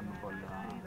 on the ball.